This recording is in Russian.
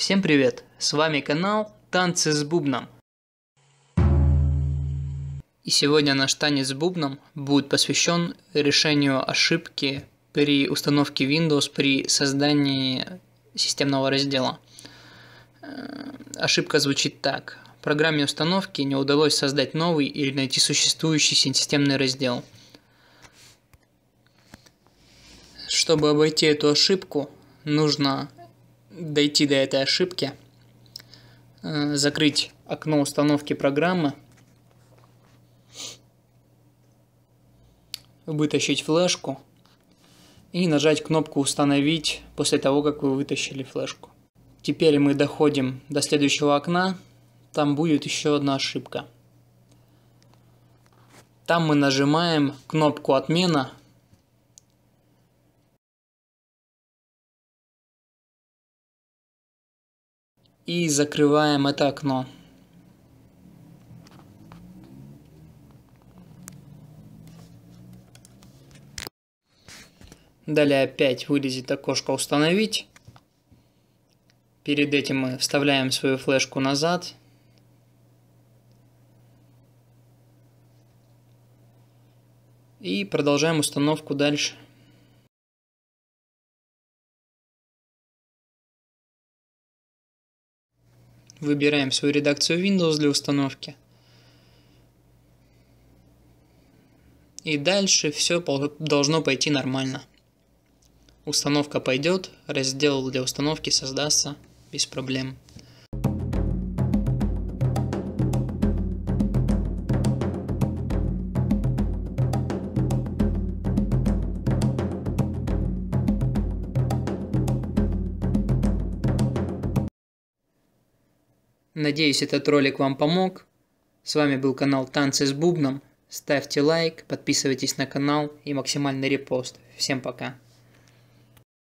Всем привет! С вами канал Танцы с бубном. И сегодня наш танец с бубном будет посвящен решению ошибки при установке Windows при создании системного раздела. Э, ошибка звучит так. Программе установки не удалось создать новый или найти существующий системный раздел. Чтобы обойти эту ошибку, нужно дойти до этой ошибки, э, закрыть окно установки программы, вытащить флешку и нажать кнопку «Установить» после того, как вы вытащили флешку. Теперь мы доходим до следующего окна, там будет еще одна ошибка. Там мы нажимаем кнопку «Отмена» и закрываем это окно. Далее опять вылезет окошко «Установить». Перед этим мы вставляем свою флешку назад. И продолжаем установку дальше. Выбираем свою редакцию Windows для установки. И дальше все должно пойти нормально. Установка пойдет, раздел для установки создастся без проблем. Надеюсь, этот ролик вам помог. С вами был канал Танцы с Бубном. Ставьте лайк, подписывайтесь на канал и максимальный репост. Всем пока.